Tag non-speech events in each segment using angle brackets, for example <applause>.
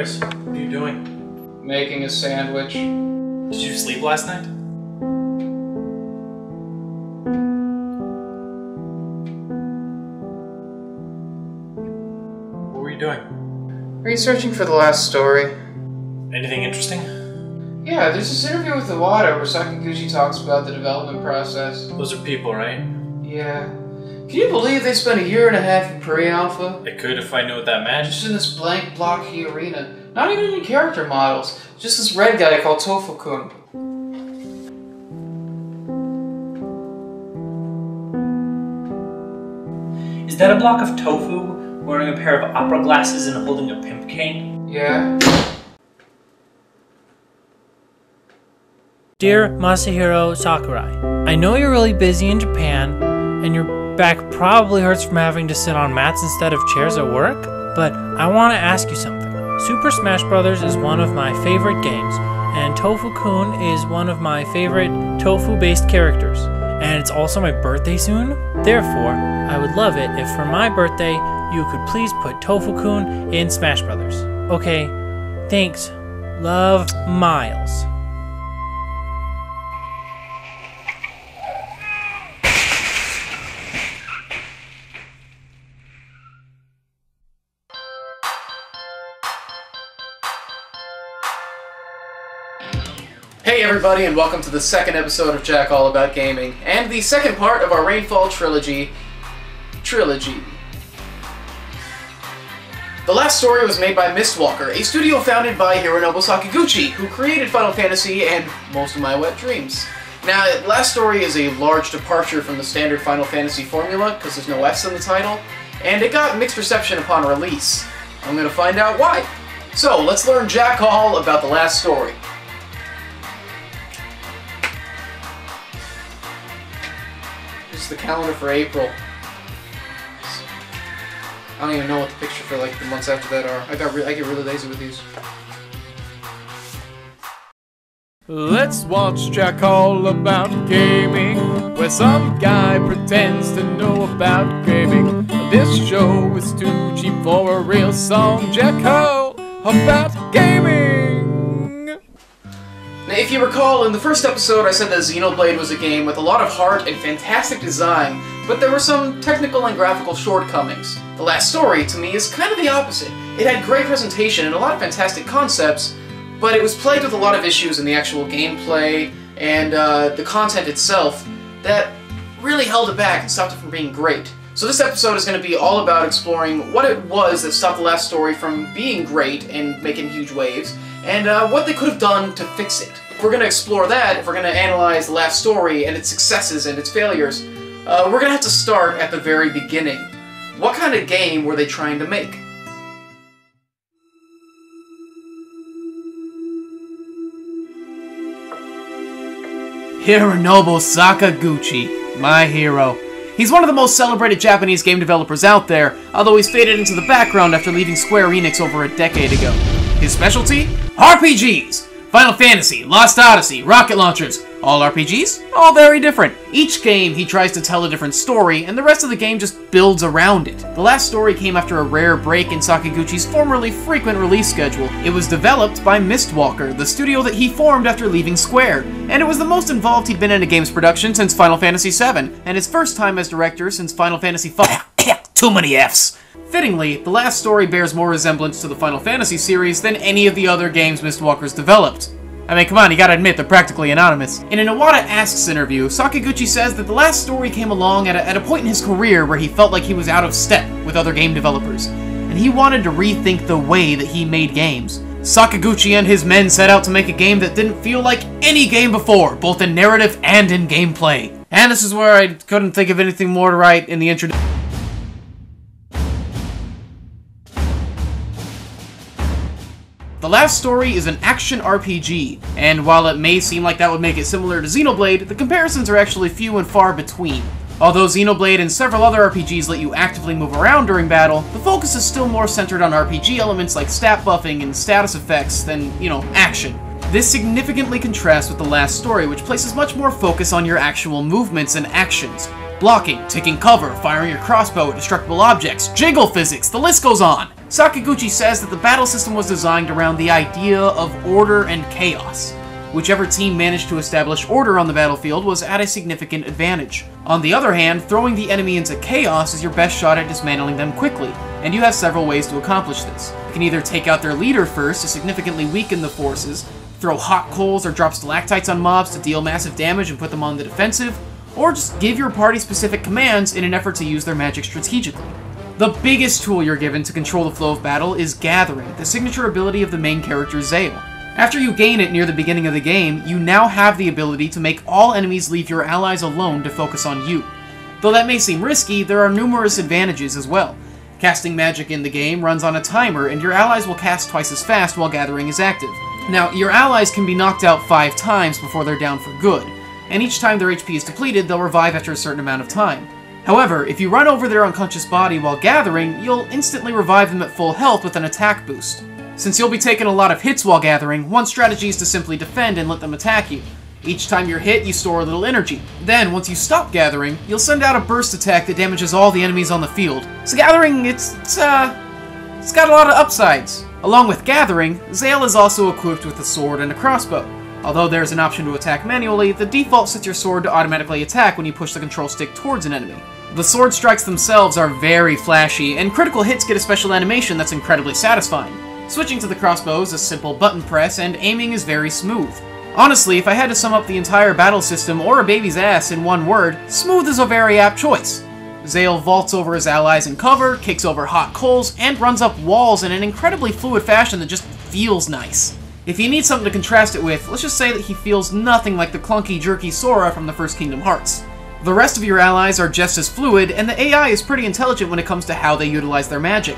Chris, what are you doing? Making a sandwich. Did you sleep last night? What were you doing? Researching for the last story. Anything interesting? Yeah, there's this interview with Iwata where Sakaguchi talks about the development process. Those are people, right? Yeah. Can you believe they spent a year and a half in pre-alpha? I could if I knew what that meant. Just meant. in this blank blocky arena. Not even any character models. Just this red guy called Tofu-kun. Is that a block of tofu wearing a pair of opera glasses and holding a pimp cane? Yeah. Dear Masahiro Sakurai, I know you're really busy in Japan, and your back probably hurts from having to sit on mats instead of chairs at work, but I want to ask you something. Super Smash Bros. is one of my favorite games, and Tofu Kun is one of my favorite tofu based characters, and it's also my birthday soon. Therefore, I would love it if for my birthday you could please put Tofu Kun in Smash Bros. Okay, thanks. Love, Miles. Hey everybody, and welcome to the second episode of Jack All About Gaming, and the second part of our Rainfall trilogy. Trilogy. The last story was made by Mistwalker, a studio founded by Hironobu Sakaguchi, who created Final Fantasy and most of my wet dreams. Now, last story is a large departure from the standard Final Fantasy formula, because there's no S in the title, and it got mixed reception upon release. I'm gonna find out why. So, let's learn Jack all about the last story. The calendar for April. I don't even know what the picture for like the months after that are. I got I get really lazy with these. Let's watch Jack all about gaming, where some guy pretends to know about gaming. This show is too cheap for a real song. Jack all about gaming. If you recall, in the first episode, I said that Xenoblade was a game with a lot of heart and fantastic design, but there were some technical and graphical shortcomings. The last story, to me, is kind of the opposite. It had great presentation and a lot of fantastic concepts, but it was plagued with a lot of issues in the actual gameplay and uh, the content itself that really held it back and stopped it from being great. So this episode is going to be all about exploring what it was that stopped the last story from being great and making huge waves, and uh, what they could have done to fix it. If we're going to explore that, if we're going to analyze the last story and its successes and its failures, uh, we're going to have to start at the very beginning. What kind of game were they trying to make? Hironobu Sakaguchi, my hero. He's one of the most celebrated Japanese game developers out there, although he's faded into the background after leaving Square Enix over a decade ago. His specialty? RPGs! Final Fantasy, Lost Odyssey, rocket launchers. All RPGs? All very different. Each game, he tries to tell a different story, and the rest of the game just builds around it. The last story came after a rare break in Sakaguchi's formerly frequent release schedule. It was developed by Mistwalker, the studio that he formed after leaving Square, and it was the most involved he'd been in a game's production since Final Fantasy VII, and his first time as director since Final Fantasy V. Too many Fs. Fittingly, the last story bears more resemblance to the Final Fantasy series than any of the other games Mistwalker's developed. I mean, come on, you gotta admit, they're practically anonymous. In an Iwata Asks interview, Sakaguchi says that the last story came along at a, at a point in his career where he felt like he was out of step with other game developers, and he wanted to rethink the way that he made games. Sakaguchi and his men set out to make a game that didn't feel like any game before, both in narrative and in gameplay. And this is where I couldn't think of anything more to write in the introduction. Last story is an action RPG, and while it may seem like that would make it similar to Xenoblade, the comparisons are actually few and far between. Although Xenoblade and several other RPGs let you actively move around during battle, the focus is still more centered on RPG elements like stat buffing and status effects than, you know, action. This significantly contrasts with the last story, which places much more focus on your actual movements and actions. Blocking, taking cover, firing your crossbow at destructible objects, jiggle physics, the list goes on! Sakaguchi says that the battle system was designed around the idea of order and chaos. Whichever team managed to establish order on the battlefield was at a significant advantage. On the other hand, throwing the enemy into chaos is your best shot at dismantling them quickly, and you have several ways to accomplish this. You can either take out their leader first to significantly weaken the forces, throw hot coals or drop stalactites on mobs to deal massive damage and put them on the defensive, or just give your party specific commands in an effort to use their magic strategically. The biggest tool you're given to control the flow of battle is Gathering, the signature ability of the main character Zael. After you gain it near the beginning of the game, you now have the ability to make all enemies leave your allies alone to focus on you. Though that may seem risky, there are numerous advantages as well. Casting magic in the game runs on a timer, and your allies will cast twice as fast while Gathering is active. Now, your allies can be knocked out five times before they're down for good, and each time their HP is depleted, they'll revive after a certain amount of time. However, if you run over their unconscious body while gathering, you'll instantly revive them at full health with an attack boost. Since you'll be taking a lot of hits while gathering, one strategy is to simply defend and let them attack you. Each time you're hit, you store a little energy. Then, once you stop gathering, you'll send out a burst attack that damages all the enemies on the field. So gathering, it's, it's uh, it's got a lot of upsides. Along with gathering, Zael is also equipped with a sword and a crossbow. Although there's an option to attack manually, the default sets your sword to automatically attack when you push the control stick towards an enemy. The sword strikes themselves are very flashy, and critical hits get a special animation that's incredibly satisfying. Switching to the crossbow is a simple button press, and aiming is very smooth. Honestly, if I had to sum up the entire battle system or a baby's ass in one word, smooth is a very apt choice. Zael vaults over his allies in cover, kicks over hot coals, and runs up walls in an incredibly fluid fashion that just feels nice. If you need something to contrast it with, let's just say that he feels nothing like the clunky, jerky Sora from the first Kingdom Hearts. The rest of your allies are just as fluid, and the AI is pretty intelligent when it comes to how they utilize their magic.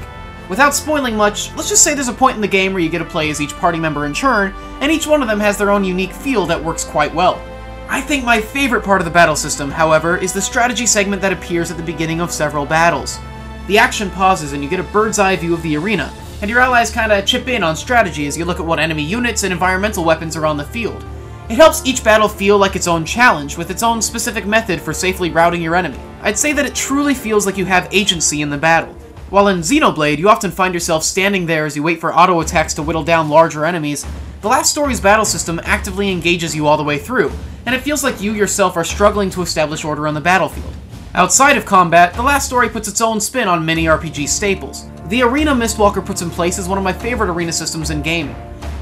Without spoiling much, let's just say there's a point in the game where you get to play as each party member in turn, and each one of them has their own unique feel that works quite well. I think my favorite part of the battle system, however, is the strategy segment that appears at the beginning of several battles. The action pauses and you get a bird's eye view of the arena, and your allies kinda chip in on strategy as you look at what enemy units and environmental weapons are on the field. It helps each battle feel like its own challenge, with its own specific method for safely routing your enemy. I'd say that it truly feels like you have agency in the battle. While in Xenoblade, you often find yourself standing there as you wait for auto attacks to whittle down larger enemies, the last story's battle system actively engages you all the way through, and it feels like you yourself are struggling to establish order on the battlefield. Outside of combat, the last story puts its own spin on many RPG staples. The arena Mistwalker puts in place is one of my favorite arena systems in gaming.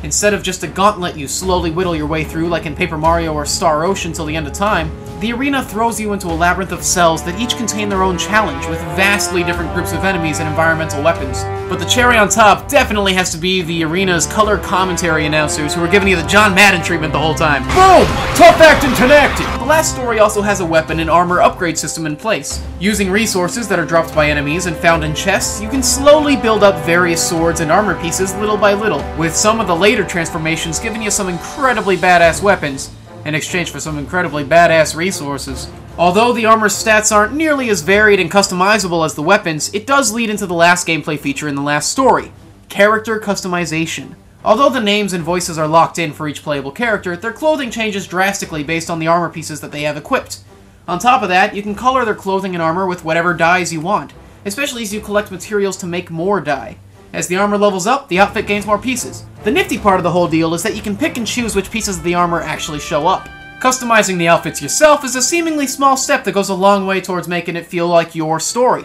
Instead of just a gauntlet you slowly whittle your way through like in Paper Mario or Star Ocean till the end of time, the arena throws you into a labyrinth of cells that each contain their own challenge, with vastly different groups of enemies and environmental weapons. But the cherry on top definitely has to be the arena's color commentary announcers who are giving you the John Madden treatment the whole time. Boom! Tough acting connected! The last story also has a weapon and armor upgrade system in place. Using resources that are dropped by enemies and found in chests, you can slowly build up various swords and armor pieces little by little, with some of the later transformations giving you some incredibly badass weapons, in exchange for some incredibly badass resources. Although the armor's stats aren't nearly as varied and customizable as the weapons, it does lead into the last gameplay feature in the last story, character customization. Although the names and voices are locked in for each playable character, their clothing changes drastically based on the armor pieces that they have equipped. On top of that, you can color their clothing and armor with whatever dyes you want, especially as you collect materials to make more dye. As the armor levels up, the outfit gains more pieces. The nifty part of the whole deal is that you can pick and choose which pieces of the armor actually show up. Customizing the outfits yourself is a seemingly small step that goes a long way towards making it feel like your story.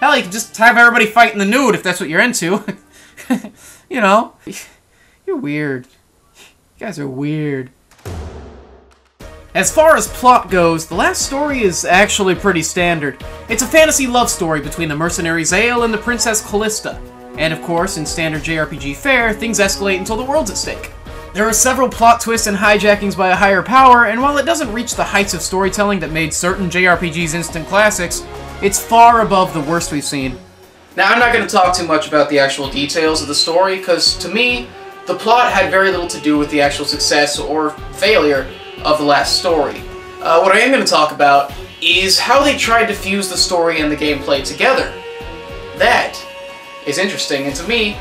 Hell, you can just have everybody fight in the nude if that's what you're into. <laughs> you know, <laughs> you're weird. You guys are weird. As far as plot goes, the last story is actually pretty standard. It's a fantasy love story between the mercenary Zael and the princess Calista. And of course, in standard JRPG fare, things escalate until the world's at stake. There are several plot twists and hijackings by a higher power, and while it doesn't reach the heights of storytelling that made certain JRPGs instant classics, it's far above the worst we've seen. Now, I'm not going to talk too much about the actual details of the story, because to me, the plot had very little to do with the actual success or failure of the last story. Uh, what I am going to talk about is how they tried to fuse the story and the gameplay together. That is interesting, and to me,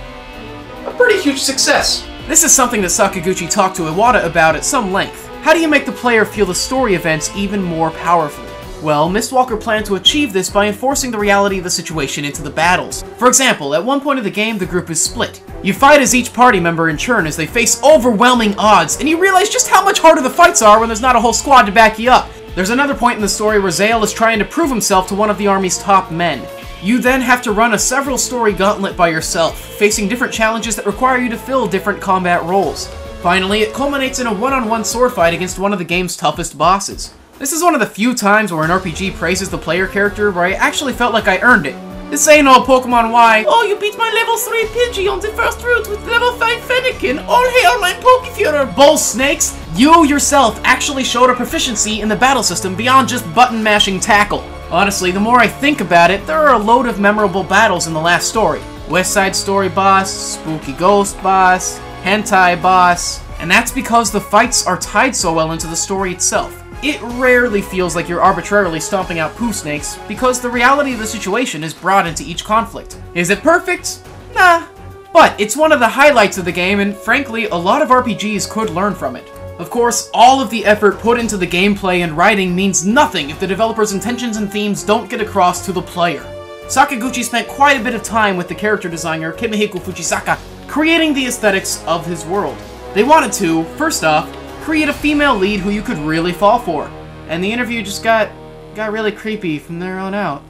a pretty huge success. This is something that Sakaguchi talked to Iwata about at some length. How do you make the player feel the story events even more powerfully? Well, Mistwalker planned to achieve this by enforcing the reality of the situation into the battles. For example, at one point of the game, the group is split. You fight as each party member in turn as they face overwhelming odds, and you realize just how much harder the fights are when there's not a whole squad to back you up. There's another point in the story where Zael is trying to prove himself to one of the army's top men. You then have to run a several story gauntlet by yourself, facing different challenges that require you to fill different combat roles. Finally, it culminates in a one-on-one sword fight against one of the game's toughest bosses. This is one of the few times where an RPG praises the player character where I actually felt like I earned it. This ain't no Pokemon Y, oh you beat my level 3 Pidgey on the first route with level 5 Fennekin, all hail my Pokefuhrer, bull snakes! You yourself actually showed a proficiency in the battle system beyond just button mashing tackle. Honestly, the more I think about it, there are a load of memorable battles in the last story. West Side Story boss, Spooky Ghost boss, Hentai boss, and that's because the fights are tied so well into the story itself. It rarely feels like you're arbitrarily stomping out poo snakes, because the reality of the situation is brought into each conflict. Is it perfect? Nah. But it's one of the highlights of the game, and frankly, a lot of RPGs could learn from it. Of course, all of the effort put into the gameplay and writing means nothing if the developer's intentions and themes don't get across to the player. Sakaguchi spent quite a bit of time with the character designer Kimihiko Fujisaka, creating the aesthetics of his world. They wanted to, first off, create a female lead who you could really fall for. And the interview just got got really creepy from there on out.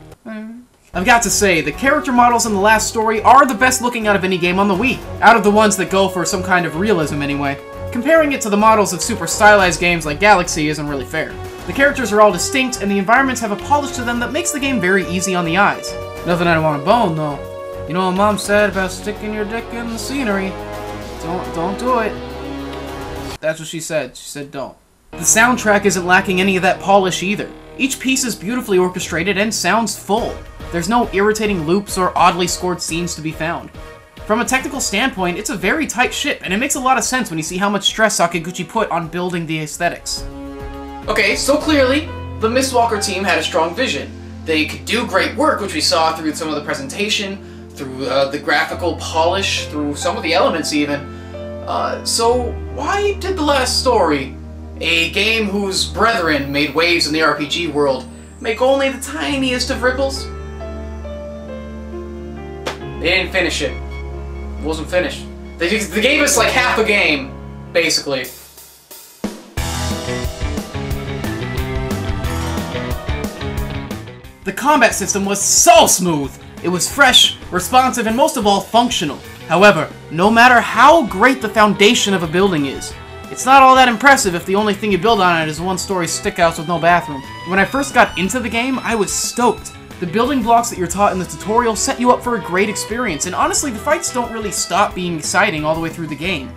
I've got to say, the character models in the last story are the best looking out of any game on the Wii, out of the ones that go for some kind of realism anyway. Comparing it to the models of super stylized games like Galaxy isn't really fair. The characters are all distinct, and the environments have a polish to them that makes the game very easy on the eyes. Nothing I don't want to bone, though. You know what Mom said about sticking your dick in the scenery? Don't, don't do it. That's what she said. She said don't. The soundtrack isn't lacking any of that polish either. Each piece is beautifully orchestrated and sounds full. There's no irritating loops or oddly scored scenes to be found. From a technical standpoint, it's a very tight ship, and it makes a lot of sense when you see how much stress Sakaguchi put on building the aesthetics. Okay, so clearly, the Mistwalker team had a strong vision. They could do great work, which we saw through some of the presentation, through uh, the graphical polish, through some of the elements even. Uh, so, why did the last story, a game whose brethren made waves in the RPG world, make only the tiniest of ripples? They didn't finish it. Wasn't finished. They, just- they gave us like half a game, basically. The combat system was so smooth! It was fresh, responsive, and most of all, functional. However, no matter how great the foundation of a building is, it's not all that impressive if the only thing you build on it is a one-story stickouts with no bathroom. When I first got into the game, I was stoked. The building blocks that you're taught in the tutorial set you up for a great experience, and honestly, the fights don't really stop being exciting all the way through the game.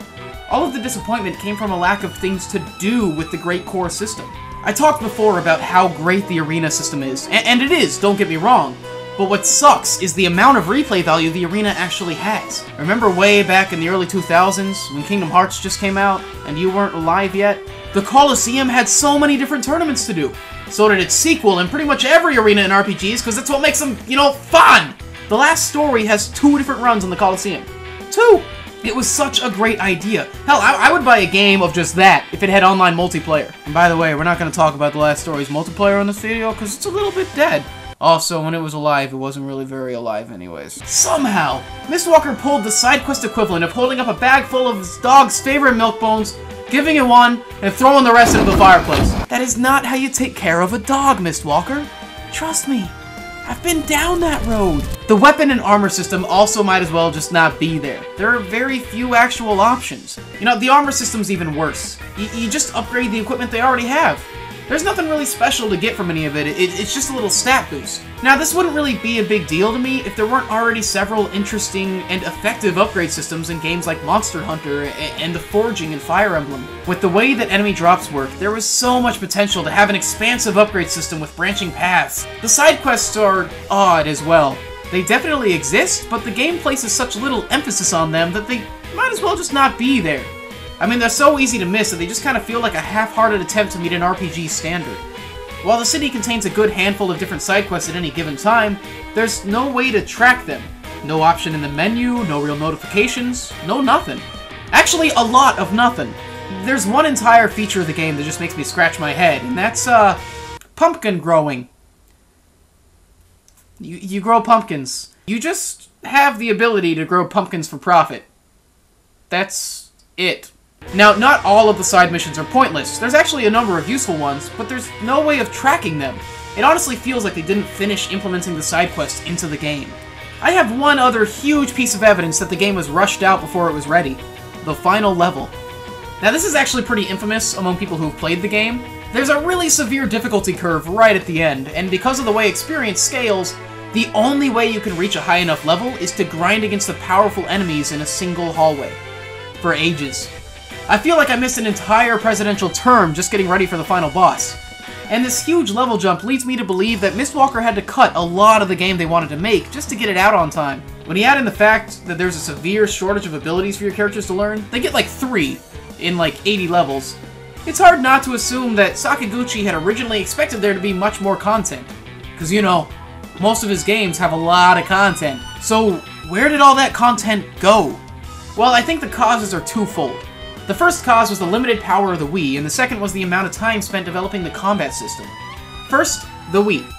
All of the disappointment came from a lack of things to do with the great core system. I talked before about how great the arena system is, and it is, don't get me wrong. But what sucks is the amount of replay value the arena actually has. Remember way back in the early 2000s, when Kingdom Hearts just came out, and you weren't alive yet? The Coliseum had so many different tournaments to do. So did its sequel, and pretty much every arena in RPGs, because that's what makes them, you know, fun! The last story has two different runs in the Coliseum. Two! It was such a great idea. Hell, I, I would buy a game of just that if it had online multiplayer. And by the way, we're not going to talk about The Last Story's multiplayer on this video because it's a little bit dead. Also, when it was alive, it wasn't really very alive anyways. Somehow, Mistwalker pulled the side quest equivalent of holding up a bag full of his dog's favorite milk bones, giving it one, and throwing the rest into the fireplace. That is not how you take care of a dog, Mistwalker. Trust me. I've been down that road. The weapon and armor system also might as well just not be there. There are very few actual options. You know, the armor system's even worse. You, you just upgrade the equipment they already have. There's nothing really special to get from any of it. it, it's just a little stat boost. Now, this wouldn't really be a big deal to me if there weren't already several interesting and effective upgrade systems in games like Monster Hunter and the Forging and Fire Emblem. With the way that enemy drops work, there was so much potential to have an expansive upgrade system with branching paths. The side quests are odd as well. They definitely exist, but the game places such little emphasis on them that they might as well just not be there. I mean, they're so easy to miss that they just kind of feel like a half-hearted attempt to meet an RPG standard. While the city contains a good handful of different side quests at any given time, there's no way to track them. No option in the menu, no real notifications, no nothing. Actually, a lot of nothing. There's one entire feature of the game that just makes me scratch my head, and that's, uh, pumpkin growing. You, you grow pumpkins. You just have the ability to grow pumpkins for profit. That's it. Now, not all of the side missions are pointless. There's actually a number of useful ones, but there's no way of tracking them. It honestly feels like they didn't finish implementing the side quests into the game. I have one other huge piece of evidence that the game was rushed out before it was ready. The final level. Now this is actually pretty infamous among people who've played the game. There's a really severe difficulty curve right at the end, and because of the way experience scales, the only way you can reach a high enough level is to grind against the powerful enemies in a single hallway. For ages. I feel like I missed an entire presidential term just getting ready for the final boss. And this huge level jump leads me to believe that Mistwalker had to cut a lot of the game they wanted to make just to get it out on time. When you add in the fact that there's a severe shortage of abilities for your characters to learn, they get like 3 in like 80 levels, it's hard not to assume that Sakaguchi had originally expected there to be much more content. Because, you know, most of his games have a lot of content. So, where did all that content go? Well, I think the causes are twofold. The first cause was the limited power of the Wii, and the second was the amount of time spent developing the combat system. First, the Wii.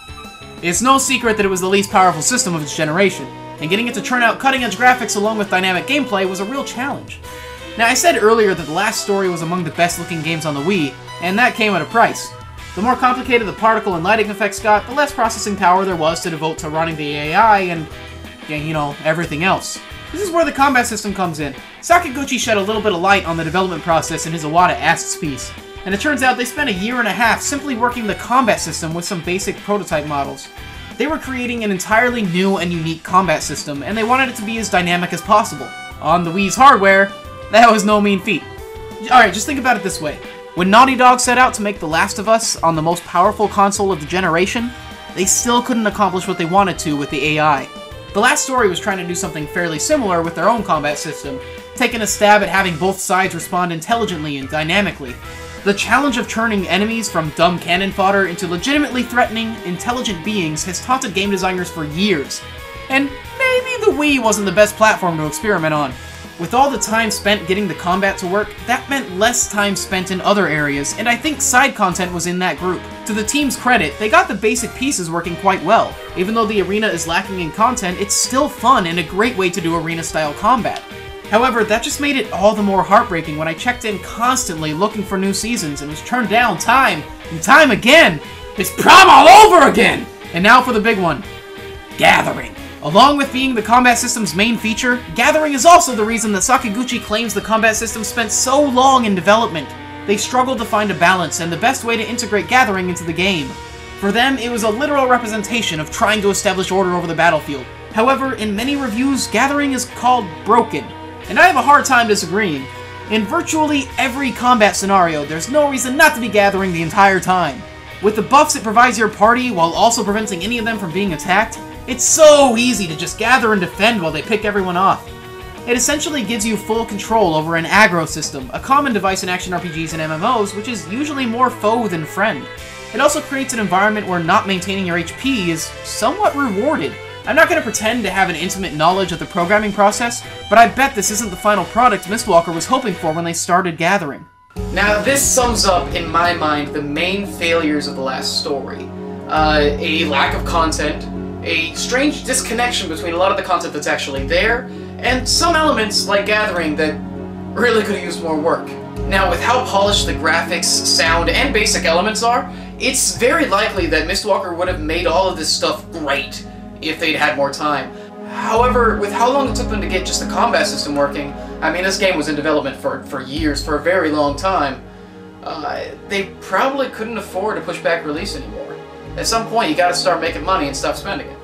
It's no secret that it was the least powerful system of its generation, and getting it to turn out cutting-edge graphics along with dynamic gameplay was a real challenge. Now, I said earlier that the last story was among the best-looking games on the Wii, and that came at a price. The more complicated the particle and lighting effects got, the less processing power there was to devote to running the AI and, you know, everything else. This is where the combat system comes in. Sakaguchi shed a little bit of light on the development process in his Iwata Asks piece, and it turns out they spent a year and a half simply working the combat system with some basic prototype models. They were creating an entirely new and unique combat system, and they wanted it to be as dynamic as possible. On the Wii's hardware, that was no mean feat. Alright, just think about it this way. When Naughty Dog set out to make The Last of Us on the most powerful console of the generation, they still couldn't accomplish what they wanted to with the AI. The last story was trying to do something fairly similar with their own combat system, taking a stab at having both sides respond intelligently and dynamically. The challenge of turning enemies from dumb cannon fodder into legitimately threatening, intelligent beings has taunted game designers for years, and maybe the Wii wasn't the best platform to experiment on. With all the time spent getting the combat to work, that meant less time spent in other areas, and I think side content was in that group. To the team's credit, they got the basic pieces working quite well. Even though the arena is lacking in content, it's still fun and a great way to do arena-style combat. However, that just made it all the more heartbreaking when I checked in constantly looking for new seasons and was turned down time and time again. It's prom all over again! And now for the big one. Gathering. Along with being the combat system's main feature, Gathering is also the reason that Sakaguchi claims the combat system spent so long in development. They struggled to find a balance and the best way to integrate Gathering into the game. For them, it was a literal representation of trying to establish order over the battlefield. However, in many reviews, Gathering is called broken, and I have a hard time disagreeing. In virtually every combat scenario, there's no reason not to be Gathering the entire time. With the buffs it provides your party while also preventing any of them from being attacked, it's so easy to just gather and defend while they pick everyone off. It essentially gives you full control over an aggro system, a common device in action RPGs and MMOs, which is usually more foe than friend. It also creates an environment where not maintaining your HP is somewhat rewarded. I'm not going to pretend to have an intimate knowledge of the programming process, but I bet this isn't the final product Mistwalker was hoping for when they started Gathering. Now, this sums up, in my mind, the main failures of the last story. Uh, a lack of content, a strange disconnection between a lot of the content that's actually there, and some elements, like Gathering, that really could have used more work. Now, with how polished the graphics, sound, and basic elements are, it's very likely that Mistwalker would have made all of this stuff great if they'd had more time. However, with how long it took them to get just the combat system working, I mean, this game was in development for, for years, for a very long time, uh, they probably couldn't afford to push back release anymore. At some point, you gotta start making money and stop spending it.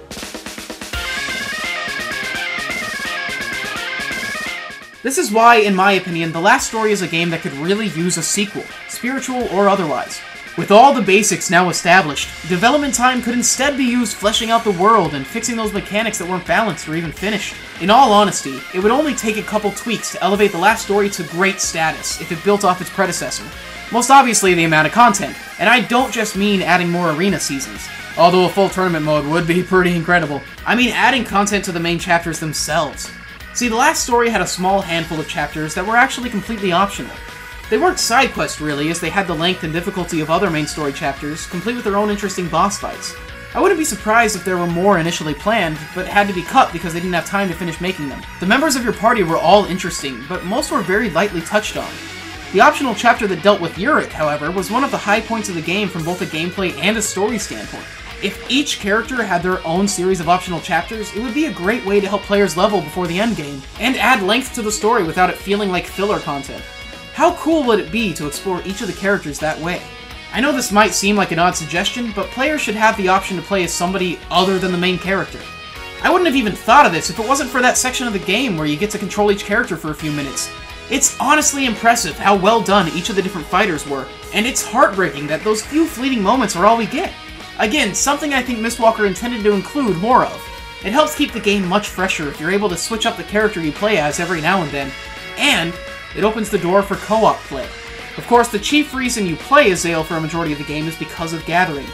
This is why, in my opinion, The Last Story is a game that could really use a sequel, spiritual or otherwise. With all the basics now established, development time could instead be used fleshing out the world and fixing those mechanics that weren't balanced or even finished. In all honesty, it would only take a couple tweaks to elevate The Last Story to great status if it built off its predecessor. Most obviously the amount of content, and I don't just mean adding more arena seasons. Although a full tournament mode would be <laughs> pretty incredible. I mean adding content to the main chapters themselves. See, the last story had a small handful of chapters that were actually completely optional. They weren't side quests really, as they had the length and difficulty of other main story chapters, complete with their own interesting boss fights. I wouldn't be surprised if there were more initially planned, but had to be cut because they didn't have time to finish making them. The members of your party were all interesting, but most were very lightly touched on. The optional chapter that dealt with Yurick, however, was one of the high points of the game from both a gameplay and a story standpoint. If each character had their own series of optional chapters, it would be a great way to help players level before the endgame, and add length to the story without it feeling like filler content. How cool would it be to explore each of the characters that way? I know this might seem like an odd suggestion, but players should have the option to play as somebody other than the main character. I wouldn't have even thought of this if it wasn't for that section of the game where you get to control each character for a few minutes. It's honestly impressive how well done each of the different fighters were, and it's heartbreaking that those few fleeting moments are all we get. Again, something I think Mistwalker intended to include more of. It helps keep the game much fresher if you're able to switch up the character you play as every now and then, and it opens the door for co-op play. Of course, the chief reason you play as Zael for a majority of the game is because of Gathering.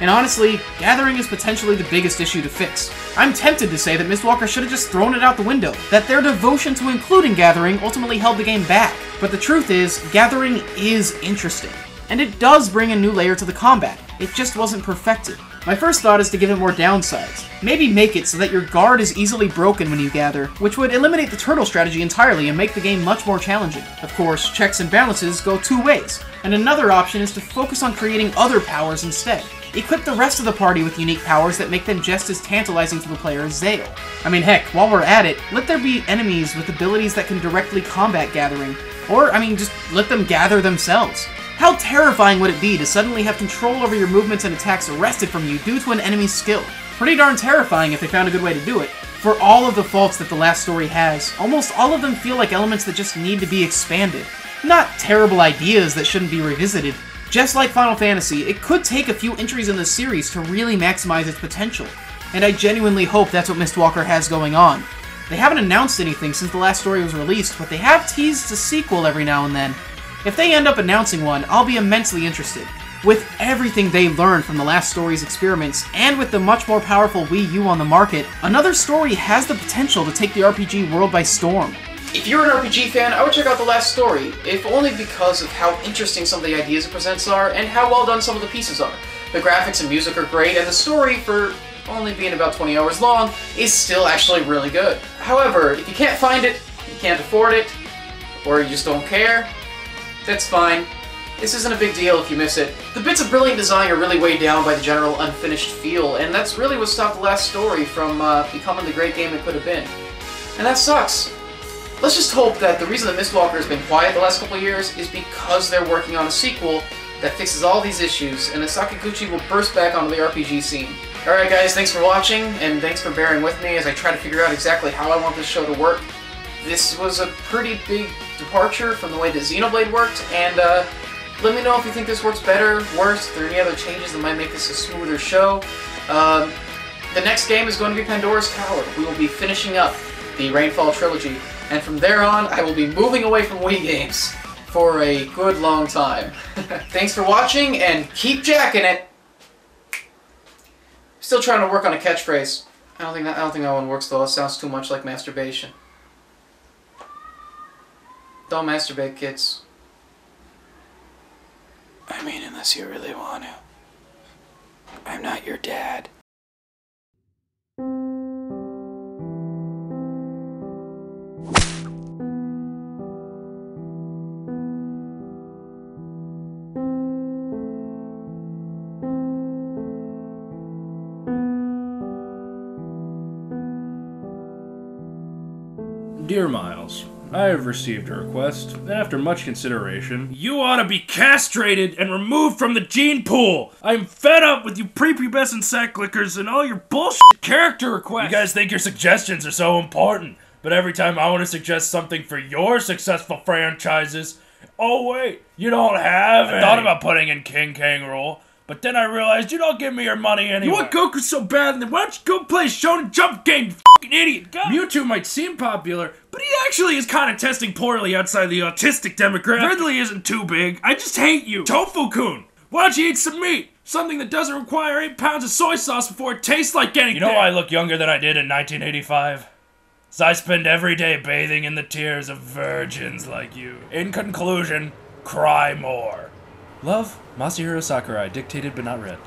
And honestly, Gathering is potentially the biggest issue to fix. I'm tempted to say that Mistwalker should have just thrown it out the window, that their devotion to including Gathering ultimately held the game back. But the truth is, Gathering is interesting. And it does bring a new layer to the combat. It just wasn't perfected. My first thought is to give it more downsides. Maybe make it so that your guard is easily broken when you gather, which would eliminate the turtle strategy entirely and make the game much more challenging. Of course, checks and balances go two ways, and another option is to focus on creating other powers instead. Equip the rest of the party with unique powers that make them just as tantalizing to the player as Zael. I mean, heck, while we're at it, let there be enemies with abilities that can directly combat gathering. Or, I mean, just let them gather themselves. How terrifying would it be to suddenly have control over your movements and attacks arrested from you due to an enemy's skill? Pretty darn terrifying if they found a good way to do it. For all of the faults that the last story has, almost all of them feel like elements that just need to be expanded. Not terrible ideas that shouldn't be revisited. Just like Final Fantasy, it could take a few entries in the series to really maximize its potential. And I genuinely hope that's what Mistwalker has going on. They haven't announced anything since the last story was released, but they have teased a sequel every now and then, if they end up announcing one, I'll be immensely interested. With everything they learned from the last story's experiments, and with the much more powerful Wii U on the market, another story has the potential to take the RPG world by storm. If you're an RPG fan, I would check out The Last Story, if only because of how interesting some of the ideas it presents are, and how well done some of the pieces are. The graphics and music are great, and the story, for only being about 20 hours long, is still actually really good. However, if you can't find it, you can't afford it, or you just don't care, that's fine. This isn't a big deal if you miss it. The bits of brilliant design are really weighed down by the general unfinished feel, and that's really what stopped the last story from uh, becoming the great game it could have been. And that sucks. Let's just hope that the reason that Mistwalker has been quiet the last couple years is because they're working on a sequel that fixes all these issues, and Sakaguchi will burst back onto the RPG scene. Alright guys, thanks for watching, and thanks for bearing with me as I try to figure out exactly how I want this show to work. This was a pretty big departure from the way that Xenoblade worked, and uh, let me know if you think this works better, worse, if there are any other changes that might make this a smoother show. Um, the next game is going to be Pandora's Tower. We will be finishing up the Rainfall trilogy, and from there on, I will be moving away from Wii games for a good long time. <laughs> Thanks for watching, and keep jacking it! Still trying to work on a catchphrase. I don't think that I don't think that one works though. It sounds too much like masturbation. Don't masturbate, kids. I mean, unless you really want to. I'm not your dad. Dear Miles, I have received a request, and after much consideration, you ought to be castrated and removed from the gene pool. I'm fed up with you prepubescent sack clickers and all your bullshit character requests. You guys think your suggestions are so important, but every time I want to suggest something for your successful franchises, oh wait, you don't have I thought about putting in King K. Rool. But then I realized you don't give me your money anyway. You want Goku so bad, then why don't you go play Shonen Jump game, fucking idiot? God. Mewtwo might seem popular, but he actually is kind of testing poorly outside the autistic demographic. Ridley isn't too big. I just hate you. Tofu-kun, why don't you eat some meat? Something that doesn't require 8 pounds of soy sauce before it tastes like anything. You know I look younger than I did in 1985? So I spend every day bathing in the tears of virgins like you. In conclusion, Cry more. Love, Masahiro Sakurai, dictated but not read.